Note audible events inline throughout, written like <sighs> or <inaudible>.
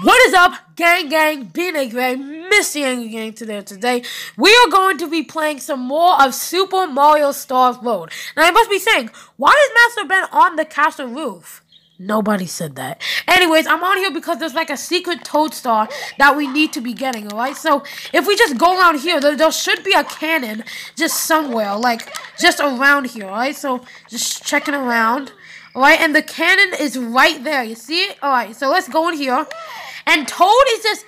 What is up, gang gang, being a great Missy Angry Gang today. Today, we are going to be playing some more of Super Mario Stars Road. Now, I must be saying, why is Master Ben on the castle roof? Nobody said that. Anyways, I'm on here because there's like a secret toad star that we need to be getting, alright? So, if we just go around here, there, there should be a cannon just somewhere, like, just around here, alright? So, just checking around. Alright, and the cannon is right there. You see it? Alright, so let's go in here. And Toad is just,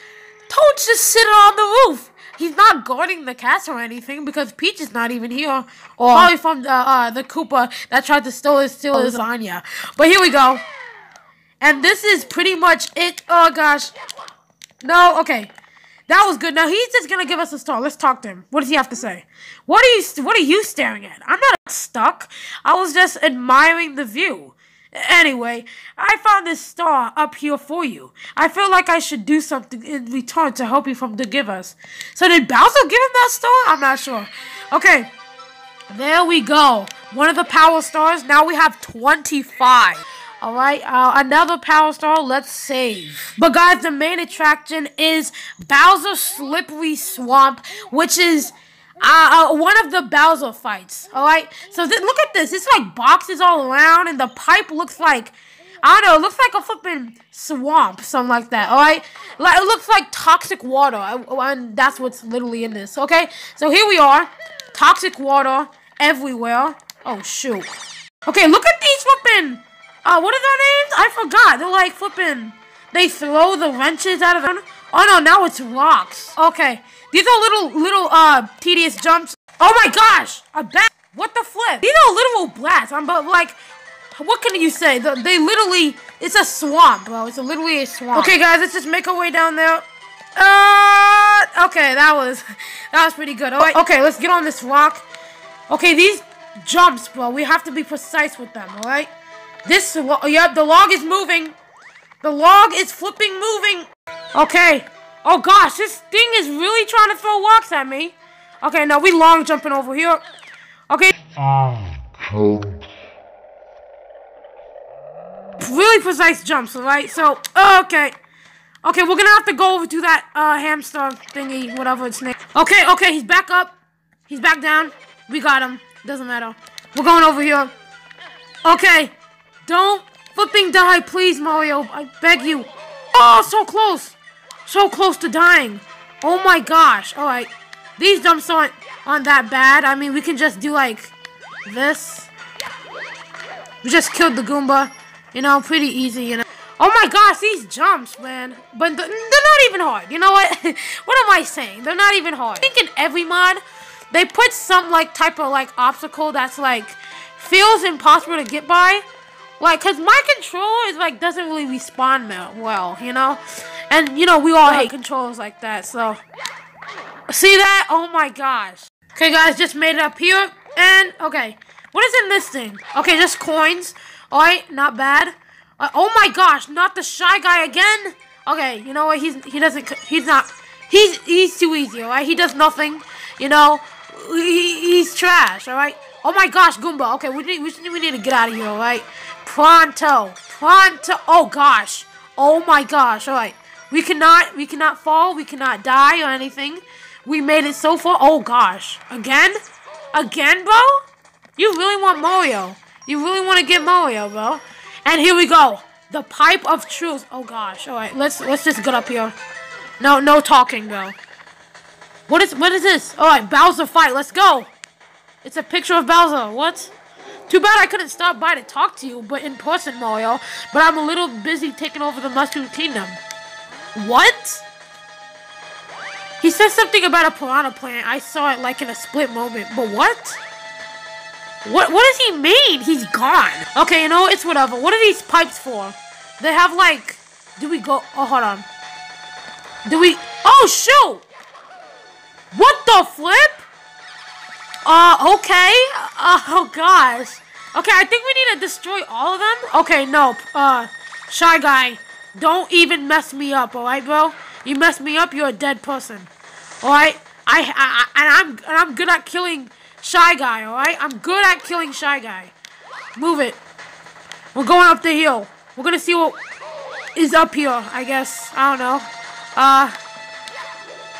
Toad's just sitting on the roof. He's not guarding the castle or anything because Peach is not even here. Or probably from the uh, the Koopa that tried to steal his steal his lasagna. But here we go. And this is pretty much it. Oh gosh. No, okay. That was good. Now he's just gonna give us a star. Let's talk to him. What does he have to say? What are you What are you staring at? I'm not stuck. I was just admiring the view. Anyway, I found this star up here for you. I feel like I should do something in return to help you from the givers. So did Bowser give him that star? I'm not sure. Okay, there we go. One of the power stars. Now we have 25. Alright, uh, another power star. Let's save. But guys, the main attraction is Bowser Slippery Swamp, which is uh, uh, one of the Bowser fights. All right. So th- look at this. It's like boxes all around, and the pipe looks like I don't know. It looks like a flipping swamp, something like that. All right. Like it looks like toxic water, and that's what's literally in this. Okay. So here we are, toxic water everywhere. Oh shoot. Okay, look at these flipping. Uh, what are their names? I forgot. They're like flipping. They throw the wrenches out of. Oh no, now it's rocks. Okay. These are little, little, uh, tedious jumps. Oh my gosh! A bat! What the flip? These are literal blasts. I'm but like, what can you say? The, they literally, it's a swamp, bro. It's a, literally a swamp. Okay, guys, let's just make our way down there. Uh, okay, that was, <laughs> that was pretty good. All right, okay, let's get on this rock. Okay, these jumps, bro, we have to be precise with them, all right? This, yep, the log is moving. The log is flipping moving. Okay. Oh gosh, this thing is really trying to throw rocks at me. Okay, now we long jumping over here. Okay. Really precise jumps, alright? So, okay. Okay, we're gonna have to go over to that uh, hamster thingy, whatever its name. Okay, okay, he's back up. He's back down. We got him. Doesn't matter. We're going over here. Okay. Don't flipping die, please, Mario. I beg you. Oh, so close. So close to dying. Oh my gosh. Alright. These jumps aren't, aren't that bad. I mean, we can just do like this. We just killed the Goomba. You know, pretty easy, you know. Oh my gosh, these jumps, man. But they're not even hard. You know what? <laughs> what am I saying? They're not even hard. I think in every mod, they put some like type of like obstacle that's like feels impossible to get by. Like, cause my controller is like doesn't really respond well, you know. And, you know, we all hate controls like that, so. See that? Oh my gosh. Okay, guys, just made it up here. And, okay. What is in this thing? Okay, just coins. Alright, not bad. Uh, oh my gosh, not the shy guy again? Okay, you know what? He's he doesn't he's not he's he's too easy, alright? He does nothing. You know, he, he's trash, alright? Oh my gosh, Goomba. Okay, we need we, need, we need to get out of here, alright? Pronto. Pronto. Oh gosh. Oh my gosh. Alright. We cannot, we cannot fall, we cannot die or anything. We made it so far. Oh gosh. Again? Again, bro? You really want Mario. You really want to get Mario, bro. And here we go. The pipe of truth. Oh gosh. Alright, let's let's just get up here. No, no talking, bro. What is what is this? Alright, Bowser fight. Let's go. It's a picture of Bowser. What? Too bad I couldn't stop by to talk to you, but in person, Mario. But I'm a little busy taking over the Mushroom Kingdom. What? He said something about a piranha plant. I saw it like in a split moment. But what? What what does he mean? He's gone. Okay, you know, it's whatever. What are these pipes for? They have like do we go oh hold on. Do we Oh shoot! What the flip? Uh okay. Oh gosh. Okay, I think we need to destroy all of them. Okay, no. Uh Shy Guy. Don't even mess me up, alright, bro? You mess me up, you're a dead person. Alright? I, I, I, and I'm and I'm good at killing Shy Guy, alright? I'm good at killing Shy Guy. Move it. We're going up the hill. We're gonna see what is up here, I guess. I don't know. Uh,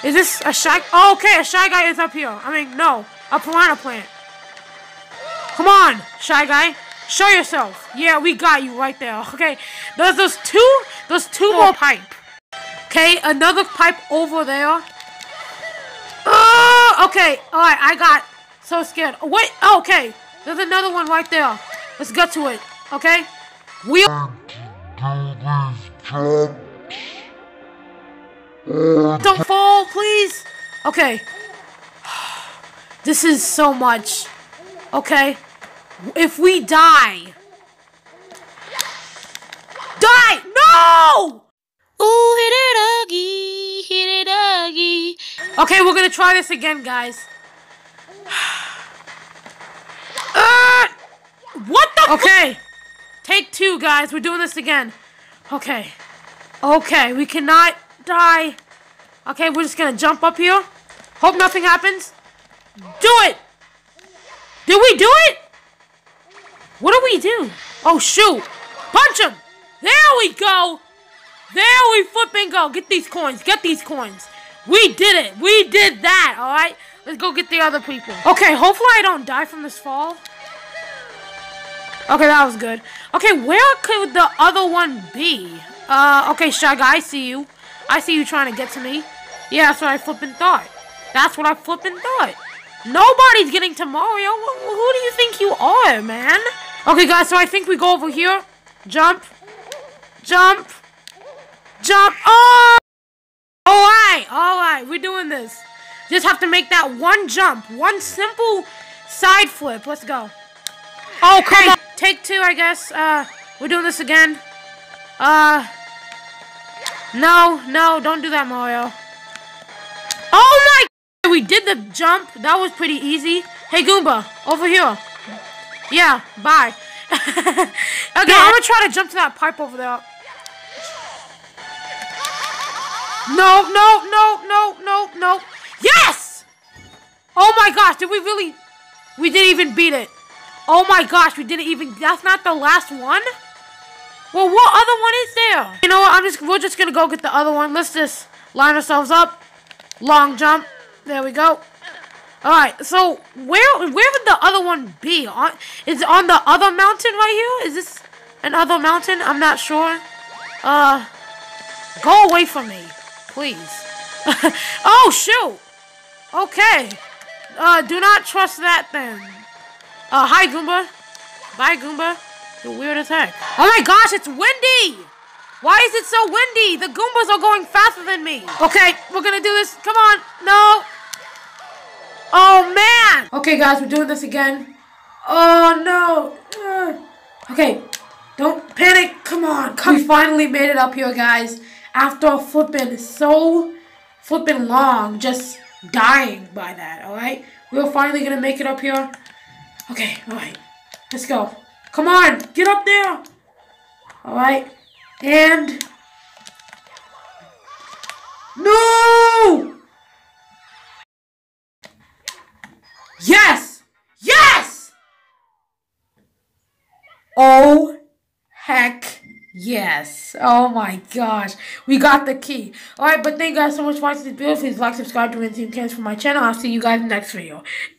is this a shy? Oh, okay, a shy guy is up here. I mean, no, a piranha plant. Come on, shy guy. Show yourself. Yeah, we got you right there. Okay, there's those two, there's two oh. more pipe. Okay, another pipe over there. Oh, okay, all right, I got so scared. Wait, oh, okay, there's another one right there. Let's get to it. Okay, we. Don't fall, please. Okay. This is so much. Okay. If we die. Die! No! Ooh, hit it hit it. Okay, we're gonna try this again, guys. <sighs> Uh, what the? Okay. Take two, guys. We're doing this again. Okay. Okay, we cannot die. Okay, we're just gonna jump up here. Hope nothing happens. Do it! Did we do it? What do we do? Oh, shoot. Punch him. There we go. There we flipping go. Get these coins. Get these coins. We did it. We did that, all right? Let's go get the other people. Okay, hopefully I don't die from this fall. Okay, that was good. Okay, where could the other one be? Uh, okay, Shy Guy, I see you. I see you trying to get to me. Yeah, that's what I flipping thought. That's what I flipping thought. Nobody's getting to Mario. Who do you think you are, man? Okay, guys, so I think we go over here. Jump. Jump. Jump. Oh! Alright, alright, we're doing this. Just have to make that one jump. One simple side flip. Let's go. Oh, come on. Take two, I guess. Uh, we're doing this again. Uh, no, no, don't do that, Mario. We did the jump. That was pretty easy. Hey, Goomba, over here. Yeah, bye. <laughs> okay, I'm gonna try to jump to that pipe over there. No, no, no, no, no, no. Yes! Oh my gosh, did we really... We didn't even beat it. Oh my gosh, we didn't even... That's not the last one? Well, what other one is there? You know what, I'm just... We're just gonna go get the other one. Let's just line ourselves up. Long jump. There we go. Alright, so where where would the other one be? On, is it on the other mountain right here? Is this another mountain? I'm not sure. Uh, go away from me, please. <laughs> oh, shoot. Okay. Uh, do not trust that then. Uh, hi, Goomba. Bye, Goomba. You're weird as heck. Oh my gosh, it's windy! Why is it so windy? The Goombas are going faster than me. Okay, we're gonna do this. Come on. No. Oh, man. Okay, guys, we're doing this again. Oh, no. Uh, okay, don't panic. Come on. Come. We finally made it up here, guys. After flipping so flipping long, just dying by that, alright? We're finally gonna make it up here. Okay, alright. Let's go. Come on, get up there. Alright. And... No! Yes! Yes! Oh, heck yes. Oh my gosh. We got the key. Alright, but thank you guys so much for watching this video. Please like, subscribe to Team Cans for my channel. I'll see you guys next video. Good